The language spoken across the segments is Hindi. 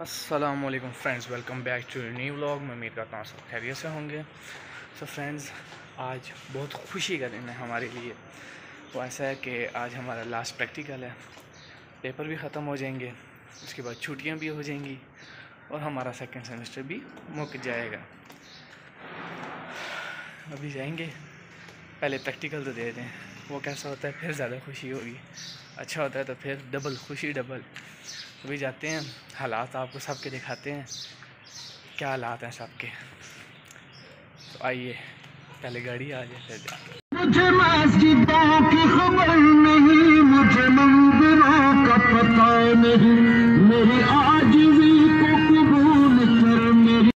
Aslam friends welcome back to new vlog मैं उम्मीद करता हूँ सब खैरियत से होंगे। सो so फ्रेंड्स आज बहुत खुशी का दिन है हमारे लिए। वो ऐसा है कि आज हमारा लास्ट प्रैक्टिकल है। पेपर भी ख़त्म हो जाएँगे, उसके बाद छुट्टियाँ भी हो जाएँगी और हमारा सेकेंड सेमेस्टर भी मुक जाएगा। अभी जाएँगे, पहले प्रैक्टिकल तो दे दें वो कैसा होता है, फिर ज़्यादा खुशी होगी। अच्छा होता है तो फिर डबल खुशी डबल अभी जाते हैं हालात आपको सबके दिखाते हैं। क्या हालात हैं सबके? तो आइए पहले गाड़ी आ जाए फिर जाए मुझे मस्जिदों की खबर नहीं मुझे मंदिरों का पता नहीं। मेरी आजिज़ी को कबूल कर मेरी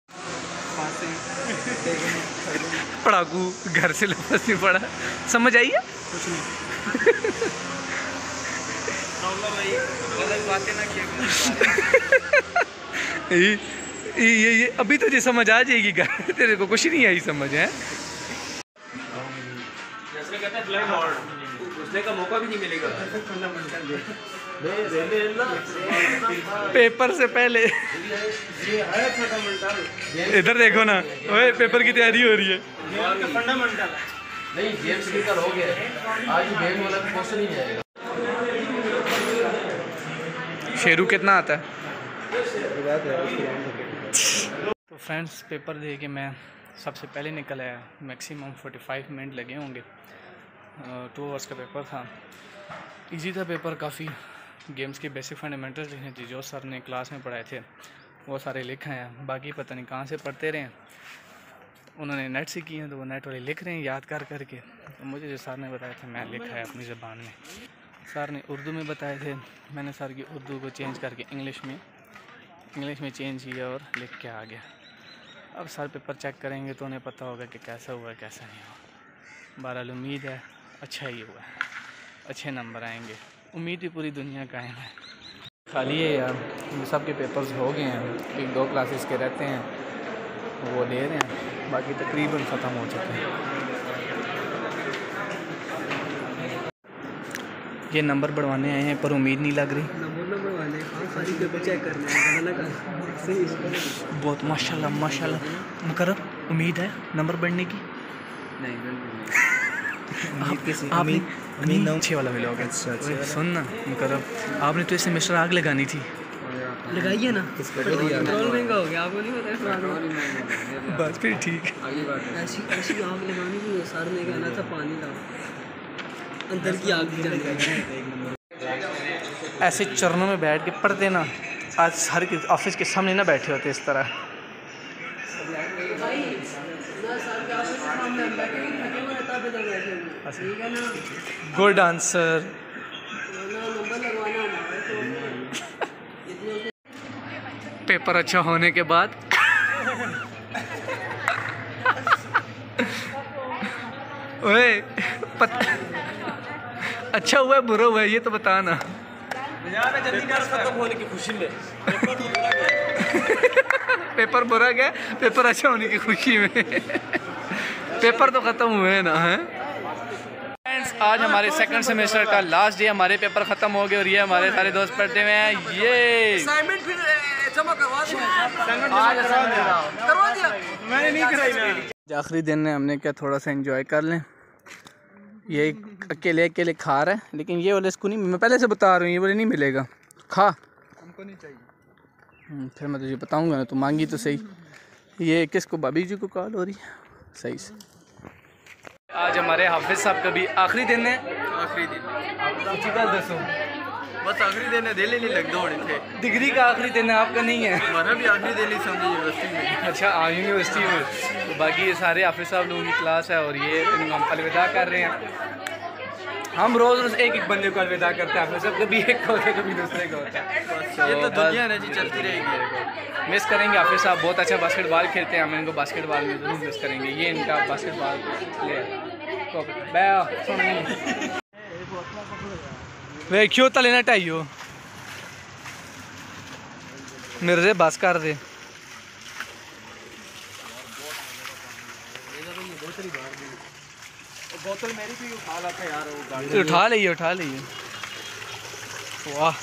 पढ़ाकू घर से लफज नहीं पड़ा। समझ आई है? ये ये ये अभी तुझे समझ आ जाएगी तेरे को कुछ नहीं आई समझ, है? पेपर से पहले। इधर देखो ना, ओए, पेपर की तैयारी हो रही है। नहीं हो गया। आज गेम वाला क्वेश्चन ही नहीं आएगा। शेरू कितना आता है? तो फ्रेंड्स, पेपर दे के मैं सबसे पहले निकल आया। मैक्सिमम 45 मिनट लगे होंगे। टू आवर्स का पेपर था। इजी था पेपर, काफ़ी गेम्स के बेसिक फंडामेंटल लिखे थे, जो सर ने क्लास में पढ़ाए थे, वो सारे लिखे हैं। बाकी पता नहीं कहाँ से पढ़ते रहे उन्होंने नेट से किए हैं तो वो नेट वाले लिख रहे हैं याद कर करके। तो मुझे जो सर ने बताया था, मैं लिखा है अपनी ज़बान में। सर ने उर्दू में बताए थे। मैंने सर की उर्दू को चेंज करके इंग्लिश में इंग्लिश में चेंज किया और लिख के आ गया। अब सर पेपर चेक करेंगे तो उन्हें पता होगा कि कैसा हुआ, कैसा नहीं हुआ। बहरहाल उम्मीद है अच्छा ही हुआ है। अच्छे नंबर आएँगे। उम्मीद भी पूरी दुनिया कायम है। खाली है यार सब के पेपर्स हो गए हैं। एक दो क्लासेस के रहते हैं, वो दे रहे हैं। बाकी तकरीबन ख़त्म हो चुके हैं। ये नंबर बढ़वाने आए हैं पर उम्मीद नहीं लग रही। हाँ हैं बहुत माशाल्लाह माशाल्लाह। मुकरब उम्मीद है नंबर बढ़ने की? नहीं आपने अच्छे वाला मिला होगा ओए, सुन ना मुकरब। आपने तो इस सेमेस्टर आग लगानी थी। लगाइए ना। पेट्रोल महँगा हो गया आपको नहीं पता बस फिर ठीक। ऐसी ऐसी आग लगानी थी सर ने कहना था पानी लाओ। अंदर की आग भी गई। ऐसे चरणों में बैठ के पढ़ते ना आज हर ऑफ़िस के सामने ना बैठे होते इस तरह। गुड आंसर पेपर अच्छा होने के बाद ओए, पत... अच्छा हुआ है बुरा हुआ है ये तो बता ना खत्म होने की पेपर बुरा गया। पेपर अच्छा होने की खुशी में। पेपर तो ख़त्म हुए ना है? फ्रेंड्स आज हमारे सेकंड सेमेस्टर का लास्ट डे हमारे पेपर ख़त्म हो गए और ये हमारे सारे दोस्त पढ़ते हुए हैं। ये। असाइनमेंट फिर जमा करवा दिया आज करवा दिया। मैंने नहीं कराई ना। आखिरी दिन है हमने क्या थोड़ा सा एंजॉय कर लें। ये अकेले अकेले खा रहा है लेकिन ये वाले इसको नहीं मैं पहले से बता रहा हूँ ये वाले नहीं मिलेगा। खा। हमको नहीं चाहिए। हम्म, फिर मैं तुझे बताऊँगा ना तो मांगी तो सही। ये किसको भाभी जी को कॉल हो रही है? सही से। आज हमारे हाफिज साहब का भी आखिरी दिन है। आखिरी दिन। दसो। बस आखिरी दिन है दिल ही नहीं लगता होने थे डिग्री का आखिरी दिन है आपका नहीं है? हमारा भी आखिरी दिन ही समझे यूनिवर्सिटी में। अच्छा आ यूनिवर्सिटी में। तो बाकी ये सारे हाफिज साहब लोगों की क्लास है और ये हम अलविदा कर रहे हैं। हम रोज़ रोज़ एक एक बंदे को अलविदा करते हैं साहब कभी एक को होता है कभी दूसरे को होता है। ये तो दुनिया है जी चलती रहेगी। मिस करेंगे हाफिज साहब बहुत अच्छा बास्केटबॉल खेलते हैं हम इनको बास्केटबॉल में ज़रूर मिस करेंगे। ये इनका बास्केटबॉल प्लेयर तले ना टाइयो मेरे से बस कर दे बोतल मेरी उठा लाता यार वो उठा लीजिए उठा वाह